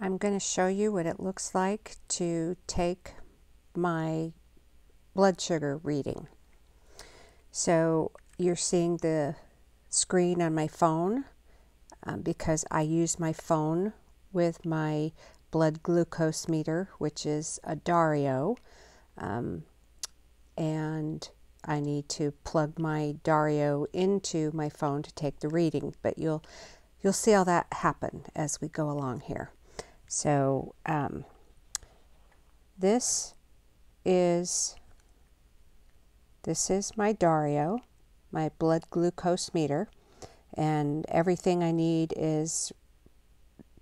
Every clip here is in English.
I'm going to show you what it looks like to take my blood sugar reading. So you're seeing the screen on my phone um, because I use my phone with my blood glucose meter, which is a Dario. Um, and I need to plug my Dario into my phone to take the reading, but you'll you'll see all that happen as we go along here. So um, this is this is my Dario, my blood glucose meter, and everything I need is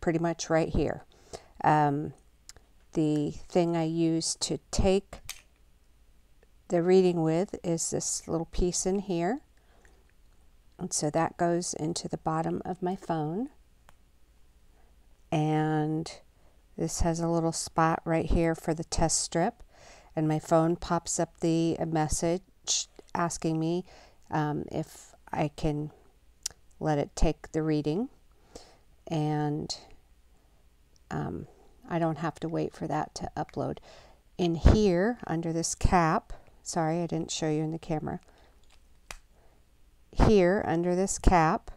pretty much right here. Um, the thing I use to take the reading with is this little piece in here. And so that goes into the bottom of my phone and this has a little spot right here for the test strip. And my phone pops up the message asking me um, if I can let it take the reading. And um, I don't have to wait for that to upload. In here, under this cap, sorry I didn't show you in the camera, here under this cap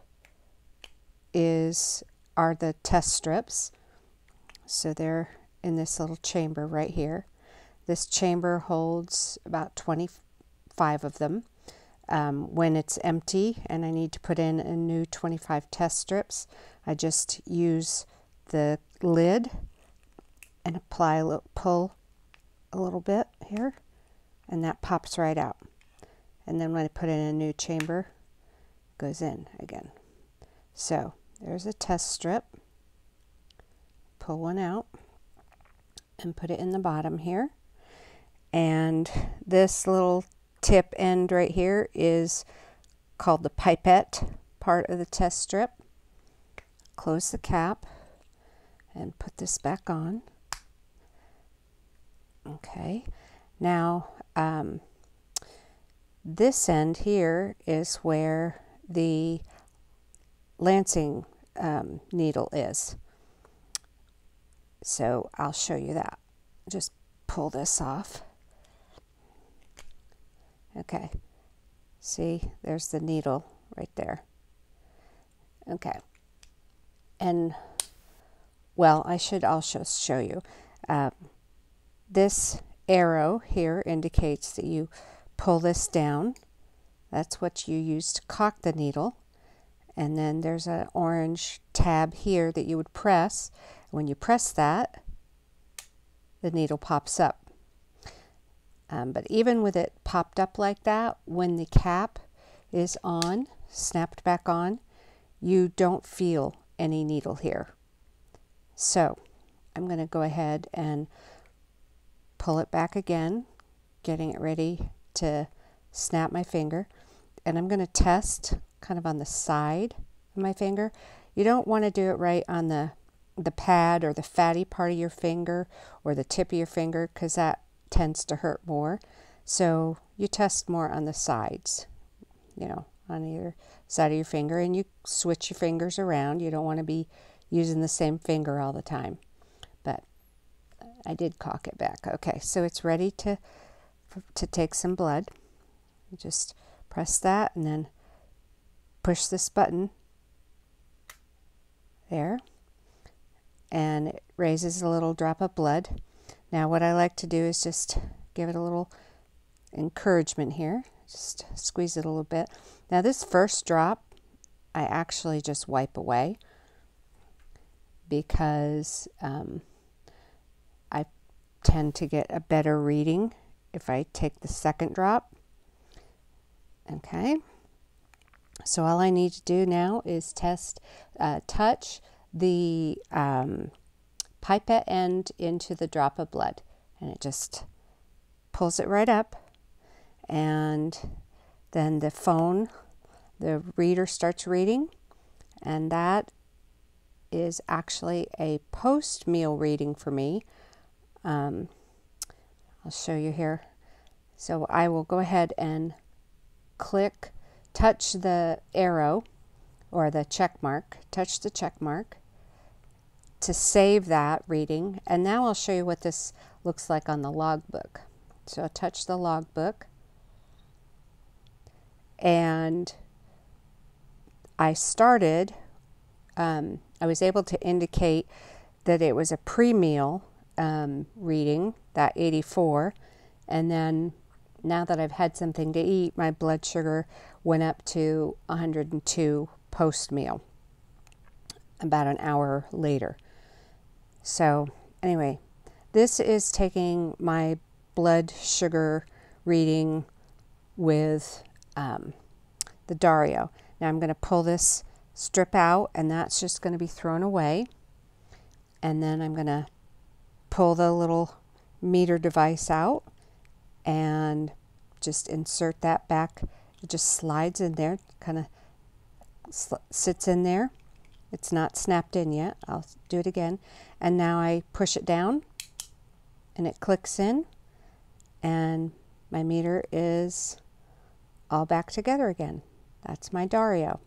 is are the test strips. So they're in this little chamber right here. This chamber holds about 25 of them. Um, when it's empty and I need to put in a new 25 test strips, I just use the lid and apply a little, pull a little bit here and that pops right out. And then when I put in a new chamber, goes in again. So there's a test strip. Pull one out and put it in the bottom here. And this little tip end right here is called the pipette part of the test strip. Close the cap and put this back on. Okay, now um, this end here is where the lancing um, needle is. So I'll show you that. Just pull this off. Okay, see, there's the needle right there. Okay, and well, I should also show you. Um, this arrow here indicates that you pull this down. That's what you use to cock the needle and then there's an orange tab here that you would press. When you press that, the needle pops up. Um, but even with it popped up like that, when the cap is on, snapped back on, you don't feel any needle here. So I'm going to go ahead and pull it back again, getting it ready to snap my finger. And I'm going to test kind of on the side of my finger. You don't want to do it right on the the pad or the fatty part of your finger or the tip of your finger because that tends to hurt more. So you test more on the sides, you know, on either side of your finger and you switch your fingers around. You don't want to be using the same finger all the time. But I did cock it back. Okay, so it's ready to to take some blood. just press that and then push this button there and it raises a little drop of blood. Now what I like to do is just give it a little encouragement here. Just squeeze it a little bit. Now this first drop I actually just wipe away because um, I tend to get a better reading if I take the second drop. Okay. So all I need to do now is test, uh, touch the um, pipette end into the drop of blood. And it just pulls it right up. And then the phone, the reader starts reading. And that is actually a post meal reading for me. Um, I'll show you here. So I will go ahead and click touch the arrow or the check mark, touch the check mark, to save that reading. And now I'll show you what this looks like on the logbook. So I'll touch the logbook and I started, um, I was able to indicate that it was a pre-meal um, reading, that 84, and then now that I've had something to eat, my blood sugar went up to 102 post meal about an hour later. So, anyway, this is taking my blood sugar reading with um, the Dario. Now I'm going to pull this strip out and that's just going to be thrown away. And then I'm going to pull the little meter device out and just insert that back. It just slides in there, kind of sits in there. It's not snapped in yet. I'll do it again. And now I push it down and it clicks in and my meter is all back together again. That's my Dario.